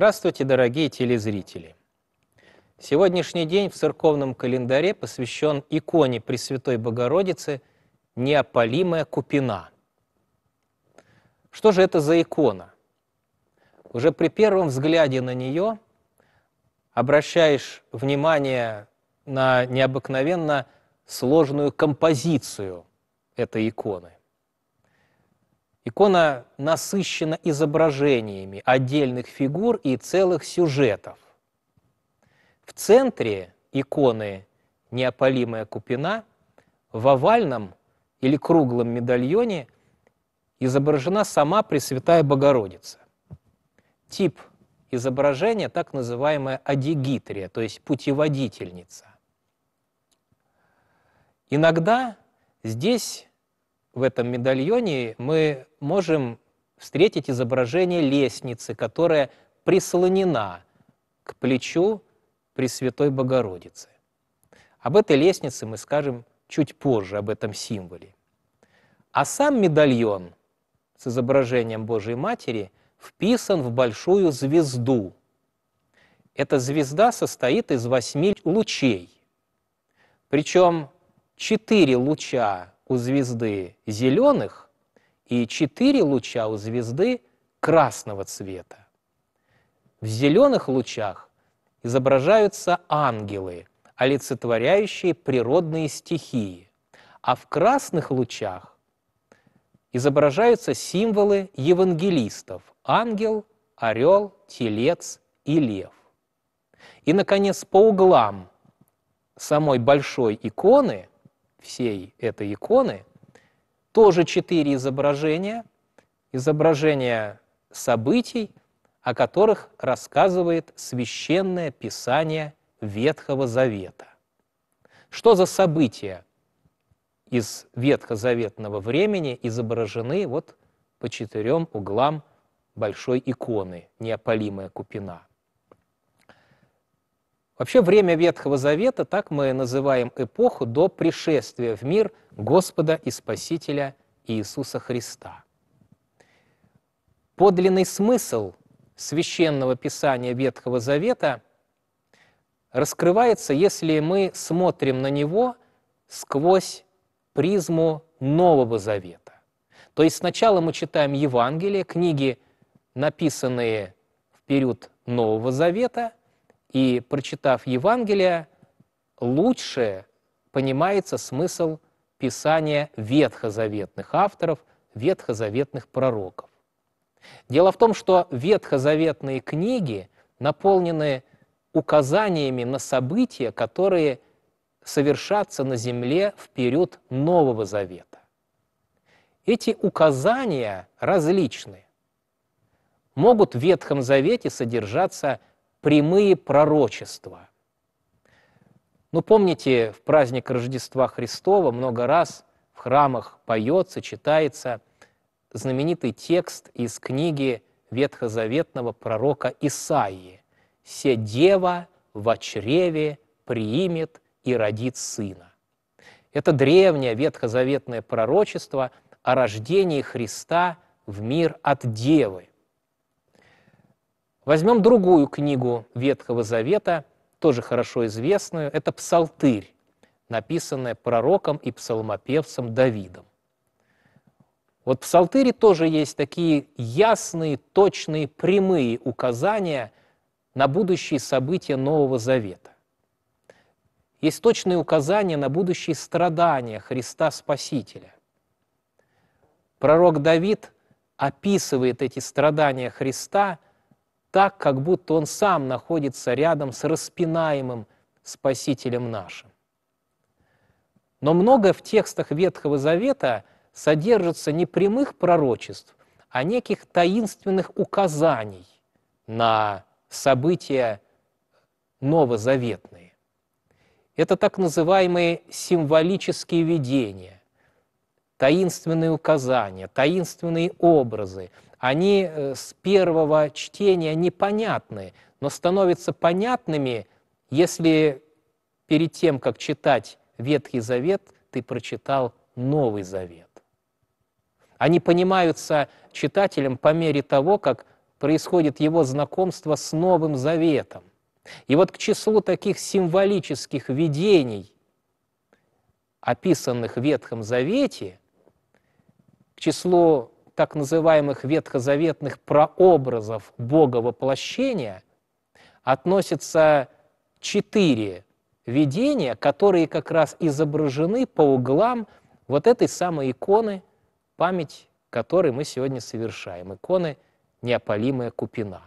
Здравствуйте, дорогие телезрители! Сегодняшний день в церковном календаре посвящен иконе Пресвятой Богородицы «Неопалимая купина». Что же это за икона? Уже при первом взгляде на нее обращаешь внимание на необыкновенно сложную композицию этой иконы. Икона насыщена изображениями отдельных фигур и целых сюжетов. В центре иконы «Неопалимая купина» в овальном или круглом медальоне изображена сама Пресвятая Богородица. Тип изображения так называемая адигитрия, то есть путеводительница. Иногда здесь в этом медальоне мы можем встретить изображение лестницы, которая прислонена к плечу Пресвятой Богородицы. Об этой лестнице мы скажем чуть позже, об этом символе. А сам медальон с изображением Божией Матери вписан в большую звезду. Эта звезда состоит из восьми лучей. Причем четыре луча у звезды зеленых и четыре луча у звезды красного цвета. В зеленых лучах изображаются ангелы, олицетворяющие природные стихии, а в красных лучах изображаются символы евангелистов – ангел, орел, телец и лев. И, наконец, по углам самой большой иконы всей этой иконы тоже четыре изображения, изображения событий, о которых рассказывает священное писание Ветхого Завета. Что за события из ветхозаветного времени изображены вот по четырем углам большой иконы «Неопалимая купина»? Вообще время Ветхого Завета, так мы называем эпоху до пришествия в мир Господа и Спасителя Иисуса Христа. Подлинный смысл священного писания Ветхого Завета раскрывается, если мы смотрим на него сквозь призму Нового Завета. То есть сначала мы читаем Евангелие, книги, написанные в период Нового Завета – и прочитав Евангелие, лучше понимается смысл писания ветхозаветных авторов, ветхозаветных пророков. Дело в том, что ветхозаветные книги наполнены указаниями на события, которые совершатся на земле в период Нового Завета. Эти указания различны. Могут в Ветхом Завете содержаться прямые пророчества. Ну, помните, в праздник Рождества Христова много раз в храмах поется, читается знаменитый текст из книги ветхозаветного пророка Исаии «Се дева в чреве приимет и родит сына». Это древнее ветхозаветное пророчество о рождении Христа в мир от Девы. Возьмем другую книгу Ветхого Завета, тоже хорошо известную, это «Псалтырь», написанная пророком и псалмопевцем Давидом. Вот в Псалтыре тоже есть такие ясные, точные, прямые указания на будущие события Нового Завета. Есть точные указания на будущие страдания Христа Спасителя. Пророк Давид описывает эти страдания Христа – так, как будто он сам находится рядом с распинаемым Спасителем нашим. Но много в текстах Ветхого Завета содержится не прямых пророчеств, а неких таинственных указаний на события новозаветные. Это так называемые символические видения, таинственные указания, таинственные образы, они э, с первого чтения непонятны, но становятся понятными, если перед тем, как читать Ветхий Завет, ты прочитал Новый Завет. Они понимаются читателям по мере того, как происходит его знакомство с Новым Заветом. И вот к числу таких символических видений, описанных в Ветхом Завете, к числу так называемых ветхозаветных прообразов Бога воплощения относятся четыре видения, которые как раз изображены по углам вот этой самой иконы, память которой мы сегодня совершаем, иконы неопалимая купина.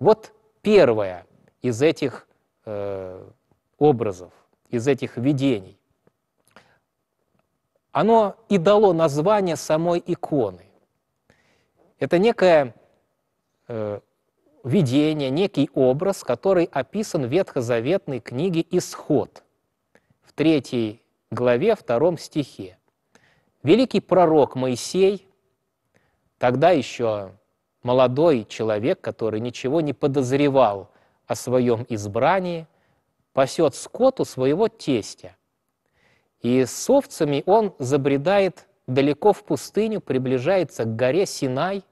Вот первое из этих э, образов, из этих видений. Оно и дало название самой иконы. Это некое э, видение, некий образ, который описан в ветхозаветной книге «Исход» в третьей главе, втором стихе. Великий пророк Моисей, тогда еще молодой человек, который ничего не подозревал о своем избрании, пасет скот у своего тестя. И с овцами он забредает далеко в пустыню, приближается к горе Синай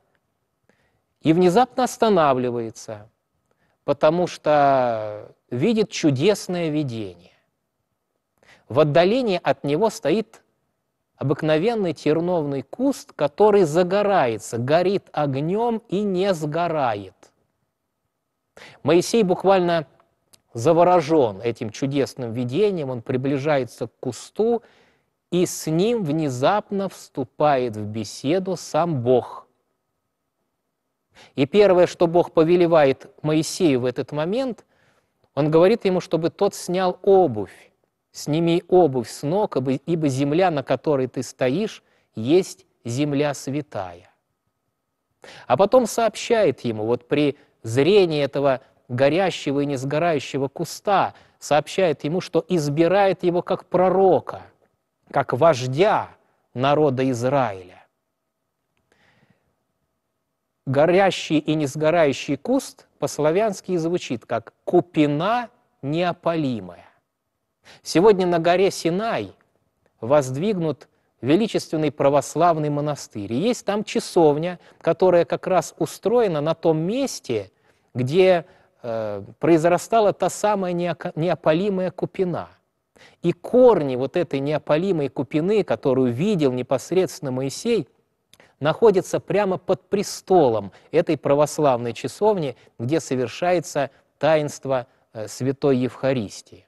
и внезапно останавливается, потому что видит чудесное видение. В отдалении от него стоит обыкновенный терновный куст, который загорается, горит огнем и не сгорает. Моисей буквально заворожен этим чудесным видением, он приближается к кусту, и с ним внезапно вступает в беседу сам Бог. И первое, что Бог повелевает Моисею в этот момент, он говорит ему, чтобы тот снял обувь. «Сними обувь с ног, ибо земля, на которой ты стоишь, есть земля святая». А потом сообщает ему, вот при зрении этого горящего и несгорающего куста, сообщает ему, что избирает его как пророка, как вождя народа Израиля. Горящий и несгорающий куст по-славянски звучит как «купина неопалимая». Сегодня на горе Синай воздвигнут величественный православный монастырь. И есть там часовня, которая как раз устроена на том месте, где произрастала та самая неопалимая купина. И корни вот этой неопалимой купины, которую видел непосредственно Моисей, находятся прямо под престолом этой православной часовни, где совершается таинство э, Святой Евхаристии.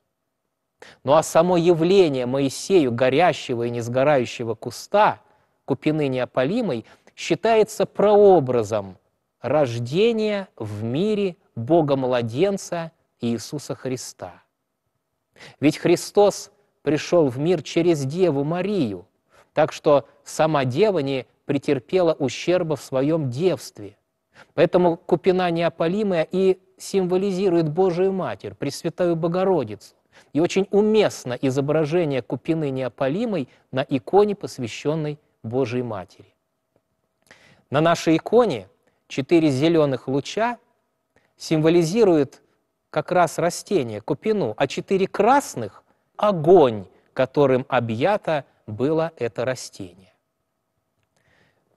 Ну а само явление Моисею горящего и несгорающего куста, купины неопалимой, считается прообразом рождения в мире Бога-младенца Иисуса Христа. Ведь Христос пришел в мир через Деву Марию, так что сама Дева не претерпела ущерба в своем девстве. Поэтому купина неопалимая и символизирует Божию Матерь, Пресвятую Богородицу. И очень уместно изображение купины неопалимой на иконе, посвященной Божьей Матери. На нашей иконе четыре зеленых луча символизируют как раз растение, купину, а четыре красных – огонь, которым объято было это растение.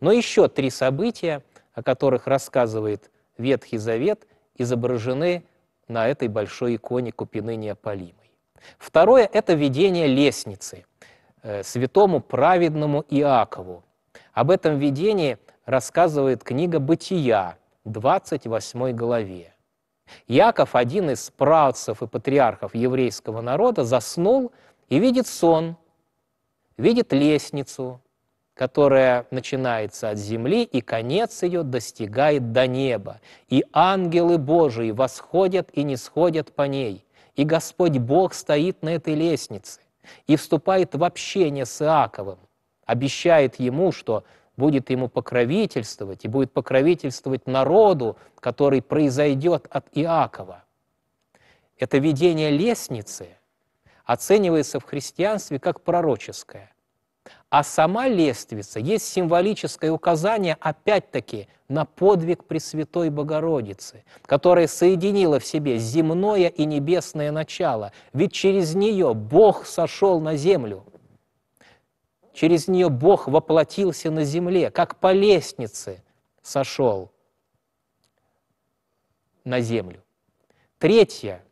Но еще три события, о которых рассказывает Ветхий Завет, изображены на этой большой иконе купины неопалимой. Второе – это видение лестницы э, святому праведному Иакову. Об этом видении рассказывает книга «Бытия», 28 главе. Яков, один из праотцев и патриархов еврейского народа, заснул и видит сон, видит лестницу, которая начинается от земли, и конец ее достигает до неба. И ангелы Божии восходят и не сходят по ней и Господь Бог стоит на этой лестнице и вступает в общение с Иаковым, обещает ему, что будет ему покровительствовать и будет покровительствовать народу, который произойдет от Иакова. Это видение лестницы оценивается в христианстве как пророческое. А сама лествица есть символическое указание, опять-таки, на подвиг Пресвятой Богородицы, которая соединила в себе земное и небесное начало. Ведь через нее Бог сошел на землю. Через нее Бог воплотился на земле, как по лестнице сошел на землю. Третье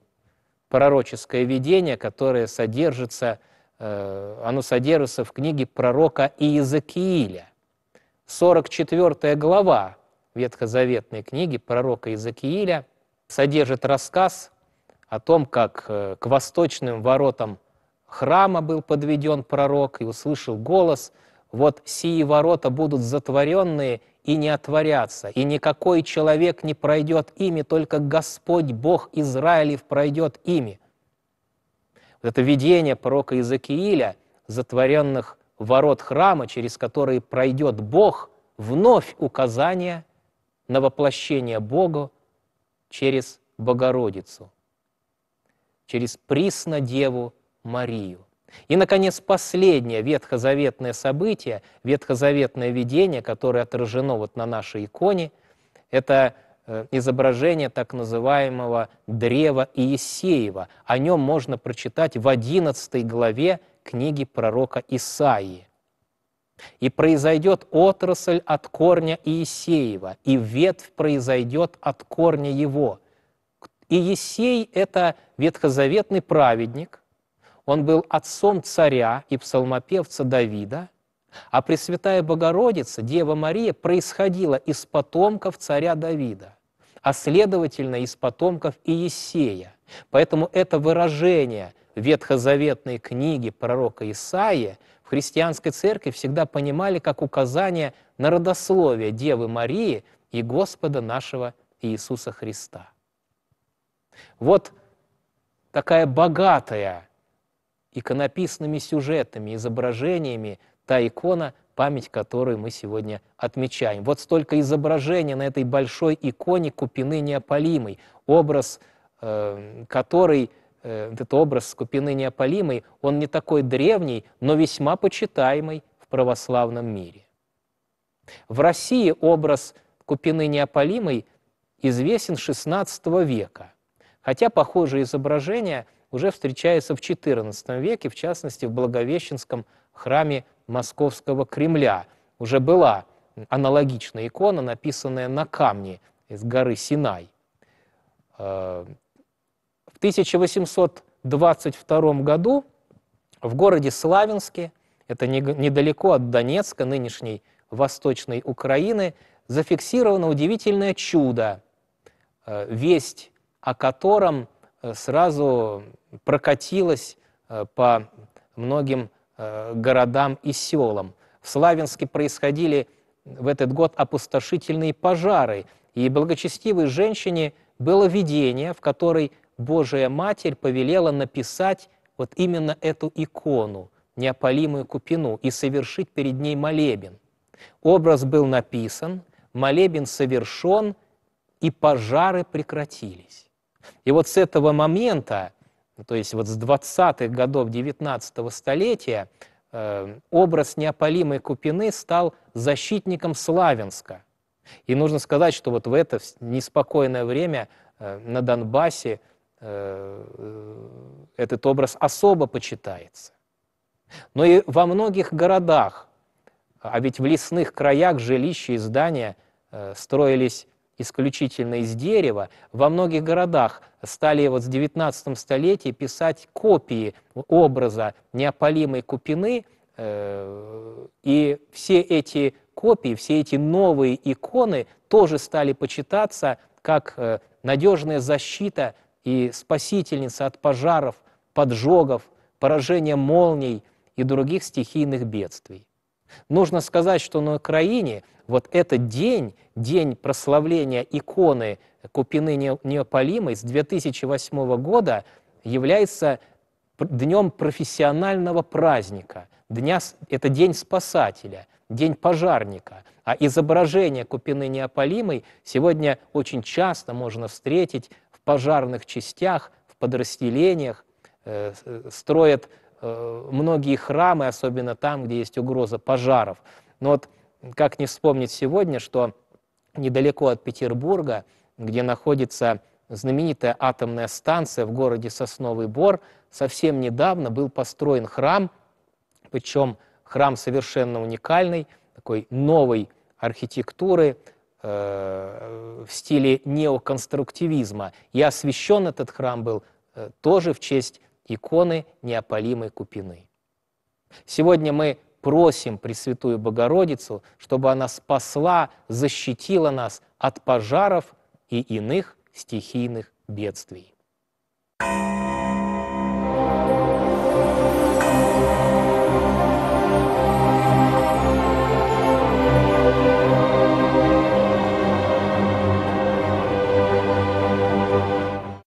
пророческое видение, которое содержится, э, оно содержится в книге пророка Иезекииля. 44 глава ветхозаветной книги пророка Иезекииля содержит рассказ о том, как э, к восточным воротам храма был подведен пророк и услышал голос, вот сии ворота будут затворенные и не отворятся, и никакой человек не пройдет ими, только Господь, Бог Израилев, пройдет ими. Вот это видение пророка Иезекииля, затворенных ворот храма, через которые пройдет Бог, вновь указание на воплощение Бога через Богородицу – через Приснодеву Марию. И, наконец, последнее ветхозаветное событие, ветхозаветное видение, которое отражено вот на нашей иконе, это э, изображение так называемого древа Иесеева. О нем можно прочитать в 11 главе книги пророка Исаии. «И произойдет отрасль от корня Иесеева, и ветвь произойдет от корня его, и Есей – это ветхозаветный праведник, он был отцом царя и псалмопевца Давида, а Пресвятая Богородица, Дева Мария, происходила из потомков царя Давида, а следовательно из потомков Иесея. Поэтому это выражение ветхозаветной книги пророка Исаия в христианской церкви всегда понимали как указание на родословие Девы Марии и Господа нашего Иисуса Христа. Вот такая богатая иконописными сюжетами, изображениями та икона, память которой мы сегодня отмечаем. Вот столько изображений на этой большой иконе Купины Неопалимой, образ э, который, э, этот образ Купины Неопалимой, он не такой древний, но весьма почитаемый в православном мире. В России образ Купины Неопалимой известен XVI века – хотя похожие изображения уже встречаются в XIV веке, в частности, в Благовещенском храме Московского Кремля. Уже была аналогичная икона, написанная на камне из горы Синай. Э, в 1822 году в городе Славянске, это недалеко от Донецка, нынешней Восточной Украины, зафиксировано удивительное чудо. Э, весть о котором сразу прокатилось э, по многим э, городам и селам. В Славянске происходили в этот год опустошительные пожары, и благочестивой женщине было видение, в которой Божия Матерь повелела написать вот именно эту икону, неопалимую купину, и совершить перед ней молебен. Образ был написан, молебен совершен, и пожары прекратились. И вот с этого момента, то есть вот с 20-х годов 19 столетия, э, образ неопалимой Купины стал защитником Славянска. И нужно сказать, что вот в это неспокойное время э, на Донбассе э, этот образ особо почитается. Но и во многих городах, а ведь в лесных краях жилища и здания строились исключительно из дерева, во многих городах стали вот с 19 столетия писать копии образа неопалимой купины, э, и все эти копии, все эти новые иконы тоже стали почитаться как э, надежная защита и спасительница от пожаров, поджогов, поражения молний и других стихийных бедствий. Нужно сказать, что на Украине вот этот день, день прославления иконы Купины Неопалимой с 2008 года является днем профессионального праздника. Дня, это день спасателя, день пожарника. А изображение Купины Неопалимой сегодня очень часто можно встретить в пожарных частях, в подразделениях, э, строят э, многие храмы, особенно там, где есть угроза пожаров. Но вот как не вспомнить сегодня, что недалеко от Петербурга, где находится знаменитая атомная станция в городе Сосновый Бор, совсем недавно был построен храм, причем храм совершенно уникальный, такой новой архитектуры, э, в стиле неоконструктивизма. И освящен этот храм был э, тоже в честь иконы неопалимой Купины. Сегодня мы просим Пресвятую Богородицу, чтобы она спасла, защитила нас от пожаров и иных стихийных бедствий.